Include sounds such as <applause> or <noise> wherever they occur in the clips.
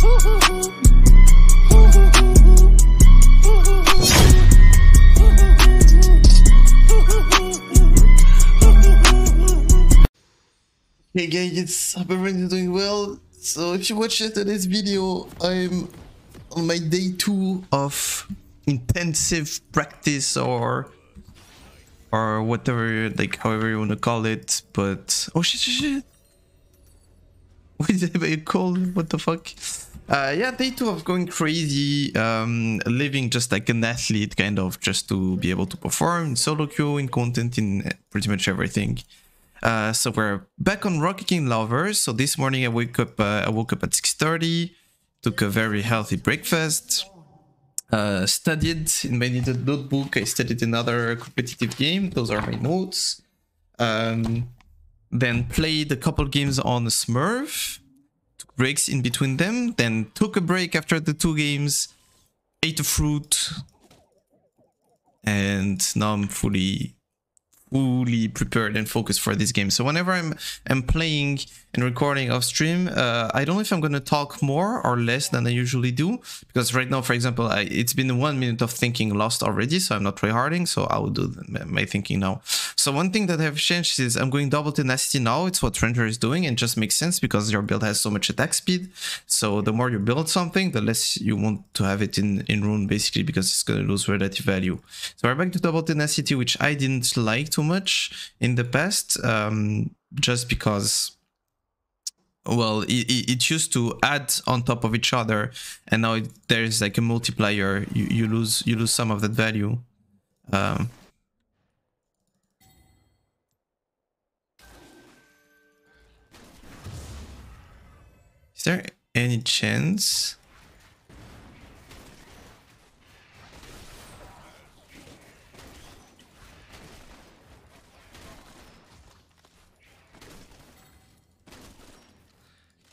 Hey guys, it's hope everyone's doing well. So if you watch today's video, I'm on my day two of intensive practice or or whatever, like however you want to call it. But oh shit, shit, shit. <laughs> What is called? What the fuck? Uh, yeah, day two of going crazy, um, living just like an athlete, kind of, just to be able to perform in solo queue, in content, in pretty much everything. Uh, so we're back on Rocket King Lovers. So this morning I wake up. Uh, I woke up at 6:30, took a very healthy breakfast, uh, studied in my notebook. I studied another competitive game. Those are my notes. Um, then played a couple games on Smurf. Breaks in between them. Then took a break after the two games. Ate a fruit. And now I'm fully fully prepared and focused for this game. So whenever I'm I'm playing and recording off stream, uh, I don't know if I'm gonna talk more or less than I usually do because right now, for example, I, it's been one minute of thinking lost already, so I'm not tryharding. So I will do my thinking now. So one thing that I've changed is I'm going double tenacity now. It's what Ranger is doing and just makes sense because your build has so much attack speed. So the more you build something, the less you want to have it in in rune basically because it's gonna lose relative value. So we're back to double tenacity, which I didn't like too much in the past, um, just because well it, it, used to add on top of each other and now it, there's like a multiplier. You, you lose you lose some of that value. Um, is there any chance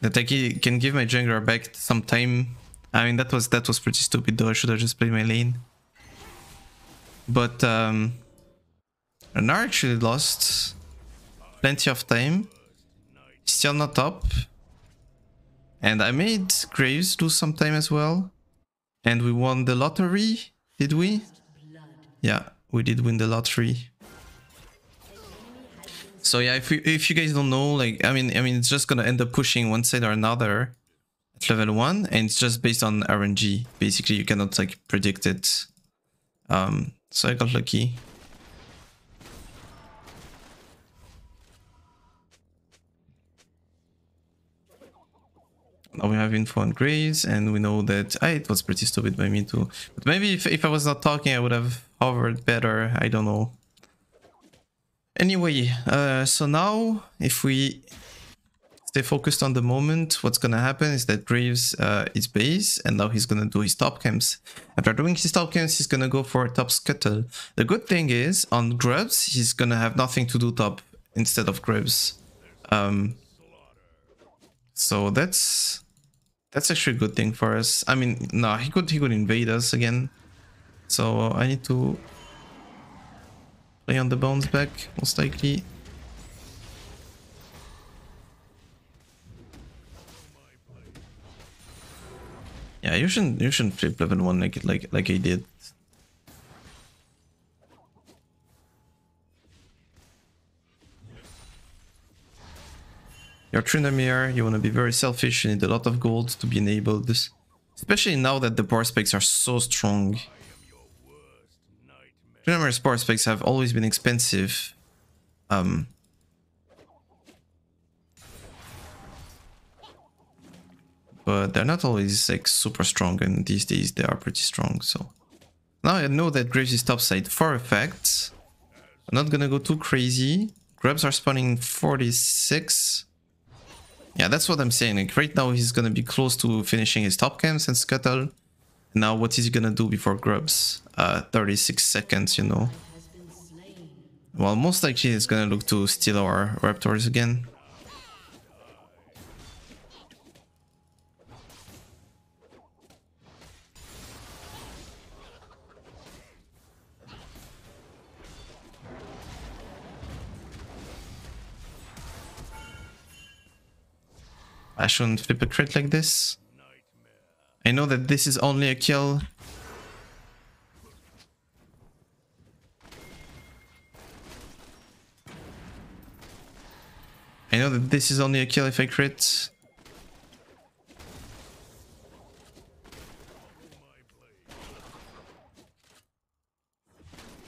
that I can give my jungler back some time. I mean, that was that was pretty stupid though. I should have just played my lane. But um, Renar actually lost plenty of time. Still not up. And I made Graves do some time as well. And we won the lottery, did we? Yeah, we did win the lottery. So yeah, if we, if you guys don't know, like I mean, I mean, it's just gonna end up pushing one side or another at level one, and it's just based on RNG. Basically, you cannot like predict it. Um, so I got lucky. Now we have info on Graves, and we know that ah, it was pretty stupid by me too. But maybe if, if I was not talking, I would have hovered better. I don't know. Anyway, uh, so now if we stay focused on the moment, what's gonna happen is that Graves uh, is base and now he's gonna do his top camps. After doing his top camps, he's gonna go for a top scuttle. The good thing is on Grubs, he's gonna have nothing to do top instead of Graves. Um, so that's that's actually a good thing for us. I mean, no, he could he could invade us again. So I need to Play on the bones back, most likely. Yeah, you shouldn't you shouldn't flip level one like like like I did. You're Tryndamere, you want to be very selfish, you need a lot of gold to be enabled. Especially now that the power specs are so strong. Remember, sports specs have always been expensive. Um, but they're not always like super strong, and these days they are pretty strong. So now I know that Graves is topside for fact. I'm not gonna go too crazy. Grubs are spawning 46. Yeah, that's what I'm saying. Like right now he's gonna be close to finishing his top camps and scuttle. Now what is he gonna do before grubs? Uh, 36 seconds, you know. Well, most likely he's gonna look to steal our raptors again. I shouldn't flip a crit like this. I know that this is only a kill. I know that this is only a kill if I crit.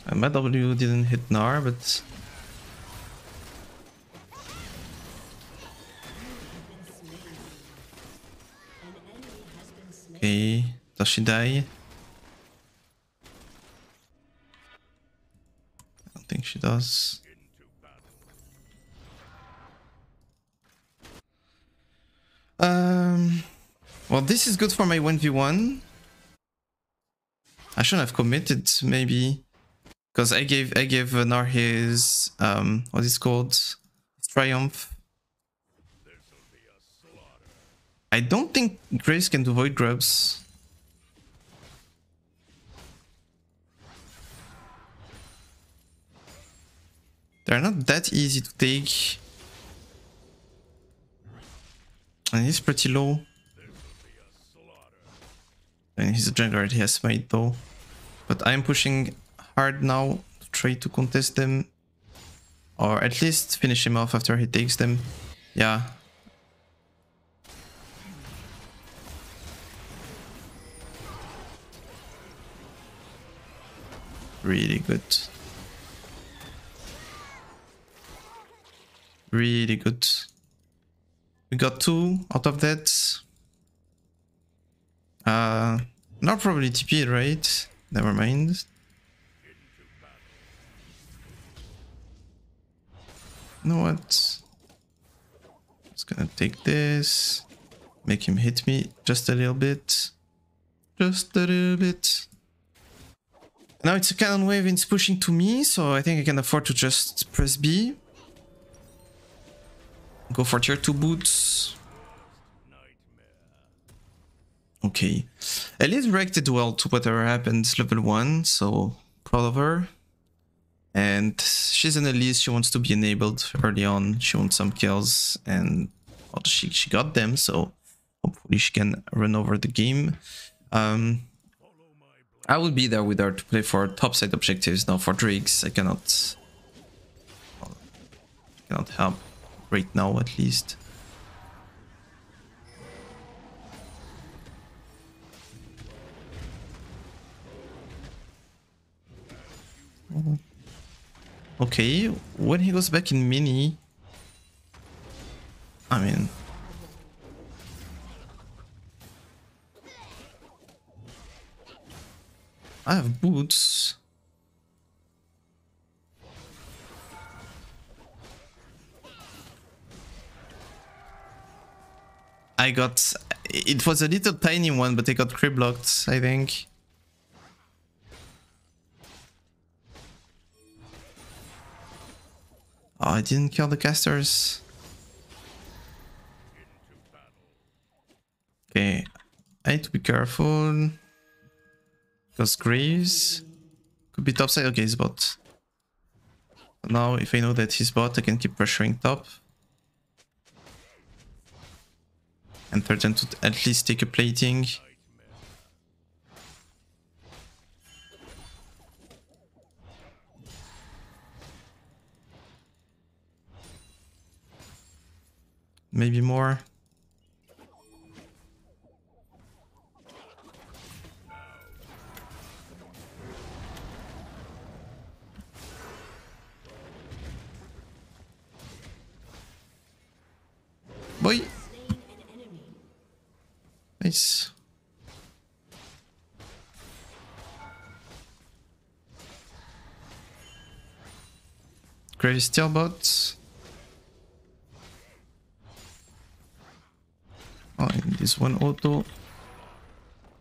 Uh, my W didn't hit Gnar, but... she die? I don't think she does. Um, well, this is good for my 1v1. I shouldn't have committed, maybe. Because I gave I gave Gnar his um what is called triumph. I don't think Graves can do void grubs. They're not that easy to take. And he's pretty low. And he's a jungler, he has smite though. But I'm pushing hard now to try to contest them. Or at least finish him off after he takes them. Yeah. Really good. Really good. We got two out of that. Uh, not probably TP, right? Never mind. You know what? Just gonna take this. Make him hit me just a little bit. Just a little bit. Now it's a cannon wave it's pushing to me, so I think I can afford to just press B. Go for tier 2 boots. Okay. Elise reacted well to whatever happened level 1, so proud of her. And she's an Elise, she wants to be enabled early on, she wants some kills, and well, she, she got them, so hopefully she can run over the game. Um, I will be there with her to play for top topside objectives. Now for Drakes, I cannot, well, cannot help right now at least. Okay, when he goes back in mini, I mean, I have boots. I got... It was a little tiny one, but I got crib locked, I think. Oh, I didn't kill the casters. Okay, I need to be careful. Because Graves could be topside. Okay, he's bot. Now, if I know that he's bot, I can keep pressuring top. And threaten to at least take a plating. Maybe more. Boy. Nice. Steel bot. Oh, and this one auto.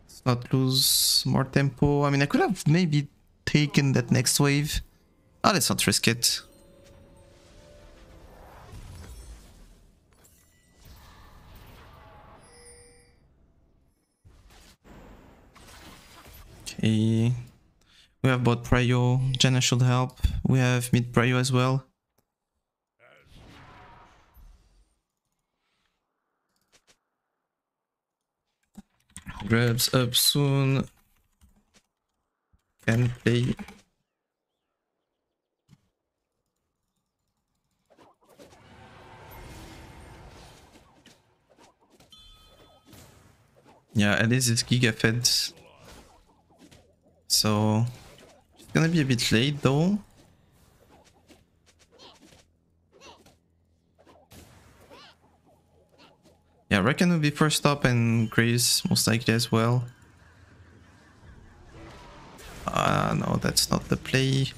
Let's not lose more tempo. I mean, I could have maybe taken that next wave. Oh, let's not risk it. We have bot Prio. Janna should help. We have mid Prio as well. Grubs up soon. Can play. Yeah, Elise is giga fed. So it's gonna be a bit late though. Yeah, Rakan will be first up and Graves most likely as well. Uh, no, that's not the play.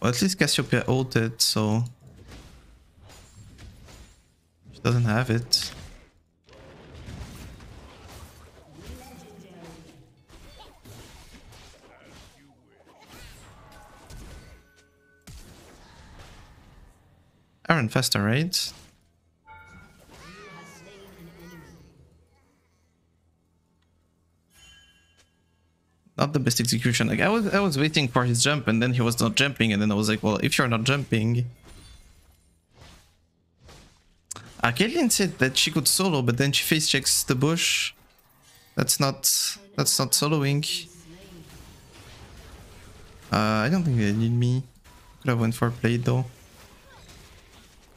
Well, at least Cassiopeia ulted, so... She doesn't have it. Aaron faster, right? Not the best execution. Like I was I was waiting for his jump and then he was not jumping and then I was like, well, if you're not jumping. Caitlyn said that she could solo, but then she face checks the bush. That's not that's not soloing. Uh, I don't think they need me. Could have went for play though.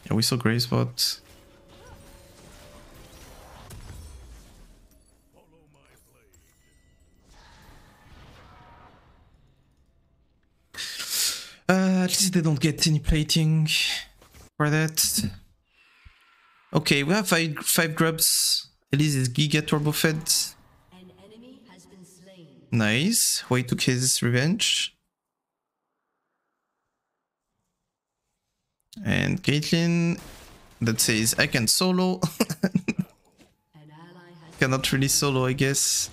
Yeah, we saw Grey Spot. <sighs> Uh, at least they don't get any plating for that. Okay, we have five, five grubs. Elise is Giga Turbo Fed. Nice. Wei took his revenge. And Caitlyn that says I can solo. <laughs> Cannot really solo, I guess.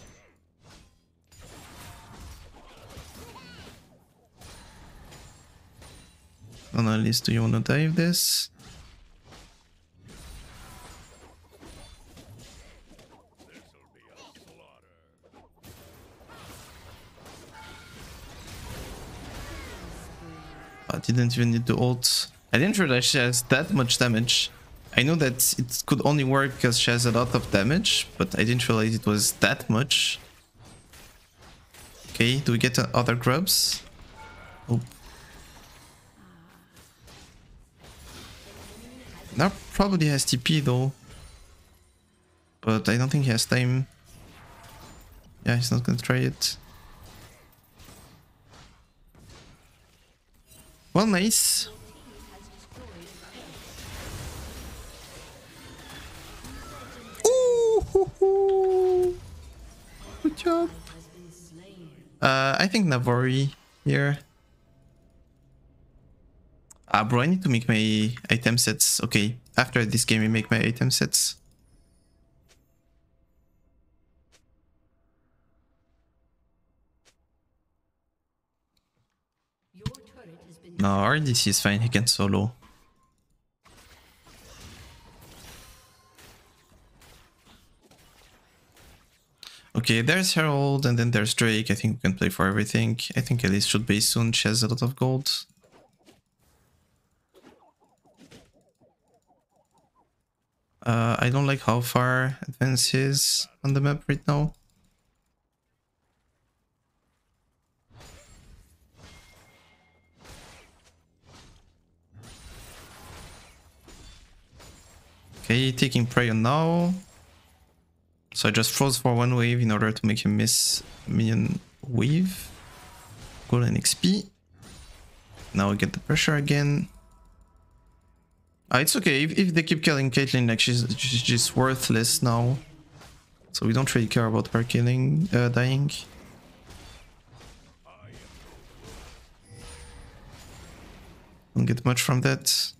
Annalise, do you want to dive this? I didn't even need the ult. I didn't realize she has that much damage. I know that it could only work because she has a lot of damage, but I didn't realize it was that much. Okay, do we get other grubs? Oh. Now probably has TP though. But I don't think he has time. Yeah, he's not gonna try it. Well, nice. Job. Uh, I think Navori here. Ah, bro, I need to make my item sets. Okay, after this game, I make my item sets. No, RDC is fine, he can solo. Okay, there's Herald, and then there's Drake. I think we can play for everything. I think Elise should be soon. She has a lot of gold. Uh, I don't like how far advance is on the map right now. Okay, taking prey now. So I just froze for one wave in order to make him miss minion wave. Golden XP. Now we get the pressure again. Uh, it's okay if, if they keep killing Caitlyn, like she's she's just worthless now. So we don't really care about her killing, uh, dying. Don't get much from that.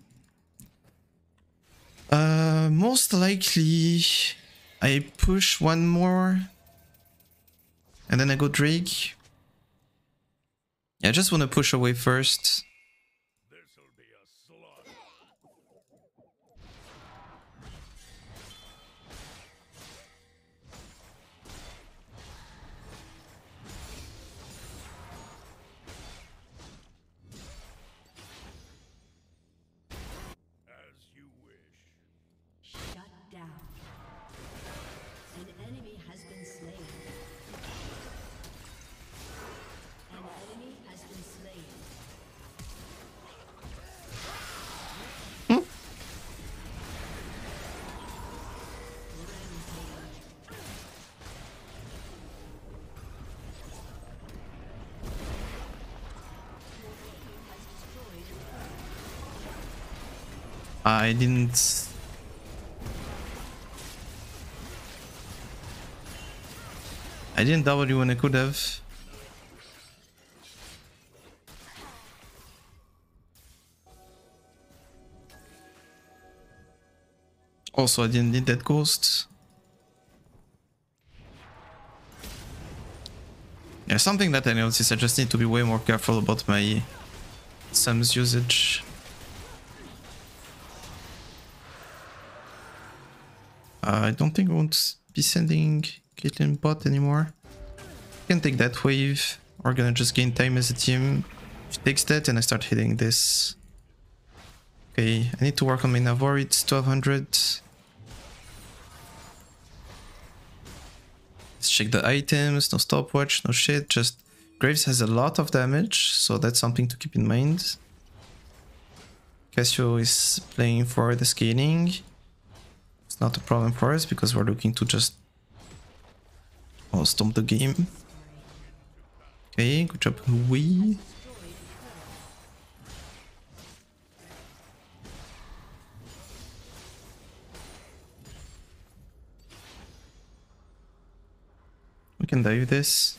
Uh, most likely I push one more. And then I go Drake. Yeah, I just want to push away first. Uh, I didn't. I didn't W when I could have. Also, I didn't need that ghost. Yeah, something that I noticed, I just need to be way more careful about my Sam's usage. I don't think I won't be sending Caitlyn bot anymore. Can take that wave. We're gonna just gain time as a team. She takes that and I start hitting this. Okay, I need to work on my Navori, it's 1200. Let's check the items, no stopwatch, no shit, just Graves has a lot of damage, so that's something to keep in mind. Cassio is playing for the scaling. It's not a problem for us because we're looking to just oh, stomp the game. Okay, good job, we. We can dive this.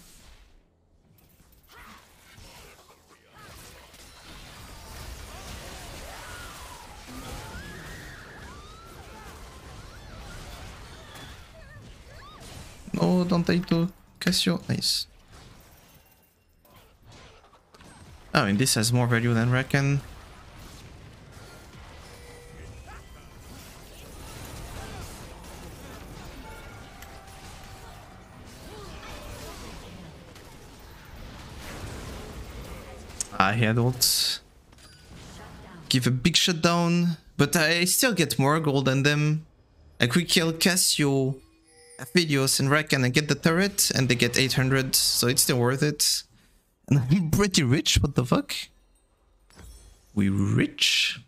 To Cassio. Nice. I mean, this has more value than Rakan. I had ult. Give a big shutdown, but I still get more gold than them. I quick kill Cassio, Aphelios and Rakan and get the turret and they get 800, so it's still worth it. And I'm <laughs> pretty rich, what the fuck? We rich?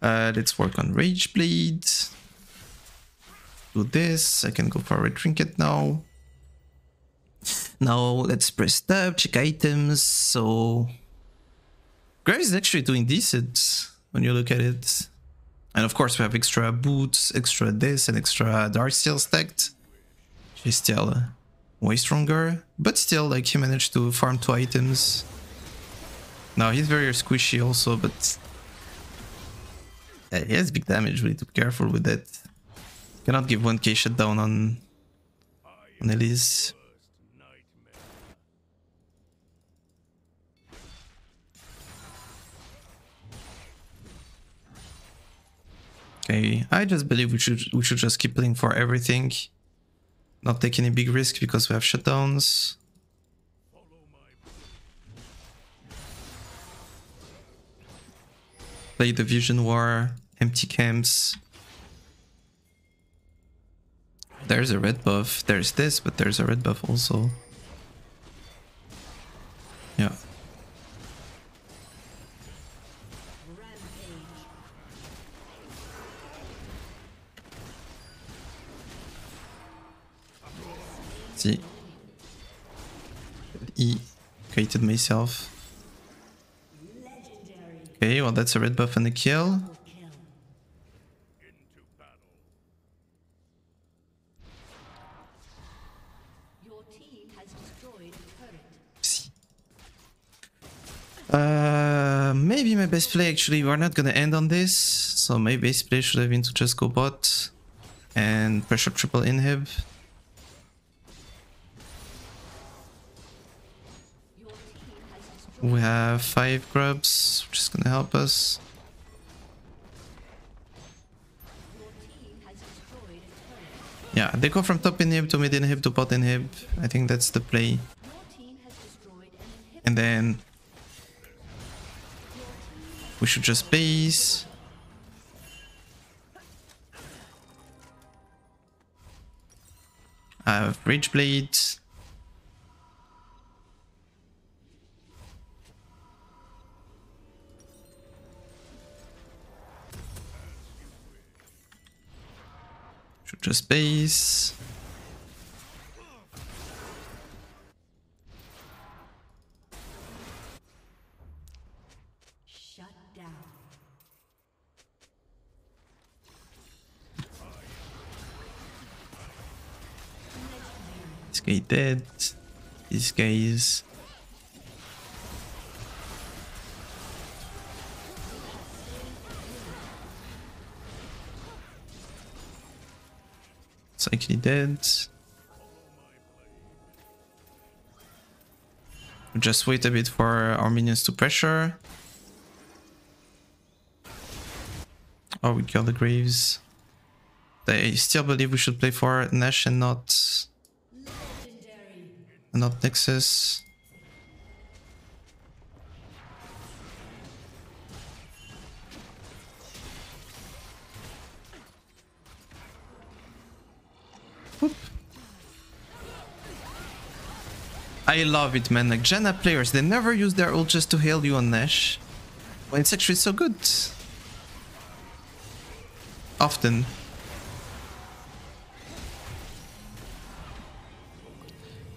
Uh, let's work on Rage Blade. Do this, I can go for a trinket now. Now let's press tab, check items, so... Graves is actually doing decent when you look at it. And of course we have extra boots, extra this and extra dark steel stacked. Still way stronger, but still like he managed to farm two items. Now he's very squishy also, but uh, he has big damage, we need to be careful with that. Cannot give 1k shutdown on, on Elise. Okay, I just believe we should we should just keep playing for everything. Not take any big risk because we have shutdowns. Play the Vision War, empty camps. There's a red buff. There's this, but there's a red buff also. Yeah. See. E created myself. Okay, well that's a red buff and a kill. Uh, maybe my best play actually, we're not gonna end on this. So my best play should have been to just go bot and pressure triple inhib. We have five grubs, which is gonna help us. Yeah, they go from top inhib to mid inhib to bot inhib. I think that's the play. And then we should just base. I have Rage Blade. Shut down. This guy dead. This guy is. Cycling dead. We'll Just wait a bit for our minions to pressure. Oh, we kill the graves. I still believe we should play for Nash and not and not Nexus. I love it, man. Like Janna players, they never use their ult just to heal you on Nash. When it's actually so good. Often.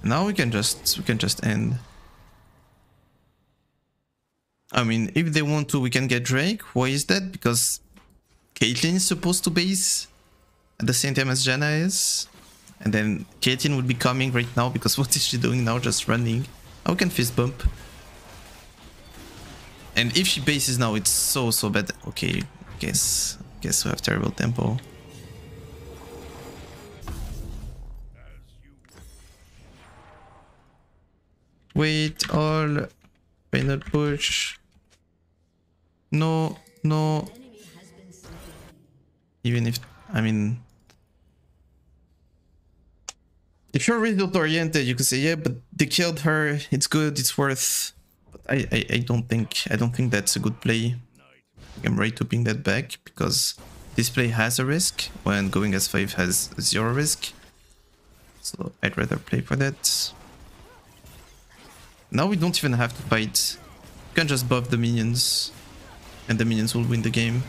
Now we can just we can just end. I mean, if they want to, we can get Drake. Why is that? Because Caitlyn is supposed to base at the same time as Janna is. And then Caitlyn would be coming right now because <laughs> what is she doing now? Just running. We can fist bump. And if she bases now, it's so, so bad. Okay, guess, guess we have terrible tempo. Wait, all. Final push. No, no. Even if, I mean. If you're result oriented, you could say, yeah, but they killed her. It's good. It's worth. But I, I, I don't think, I don't think that's a good play. I'm ready to bring that back because this play has a risk when going as five has zero risk. So I'd rather play for that. Now we don't even have to fight. We can just buff the minions and the minions will win the game.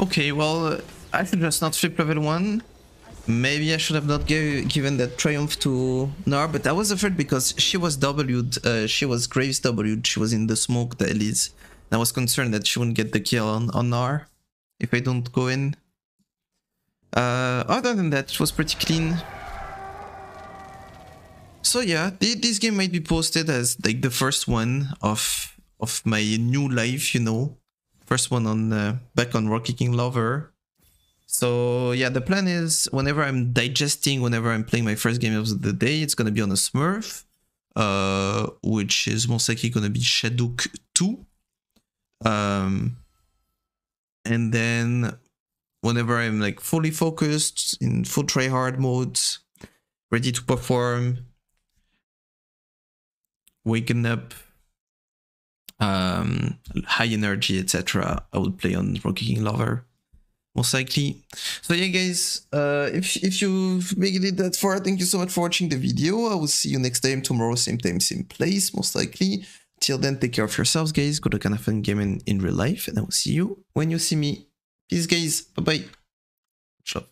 Okay, well, I should just not flip level 1. Maybe I should have not give, given that triumph to Gnar, but I was afraid because she was W'd, uh, she was Graves W'd, she was in the smoke, the Elise. I was concerned that she wouldn't get the kill on, on Gnar if I don't go in. Uh, other than that, it was pretty clean. So yeah, thi- this game might be posted as like the first one of of my new life, you know, first one on uh, back on Rocky King Lover. So yeah, the plan is whenever I'm digesting, whenever I'm playing my first game of the day, it's gonna be on a Smurf, uh, which is most likely gonna be Chaddouk 2. Um, and then whenever I'm like fully focused in full try hard mode, ready to perform, waking up, um, high energy, etc. I would play on Rocky King Lover, most likely. So yeah, guys, uh, if if you've made it that far, thank you so much for watching the video. I will see you next time tomorrow, same time, same place, most likely. Till then, take care of yourselves, guys. Go to kind of fun game in, in real life, and I will see you when you see me. Peace, guys. Bye bye. Much love.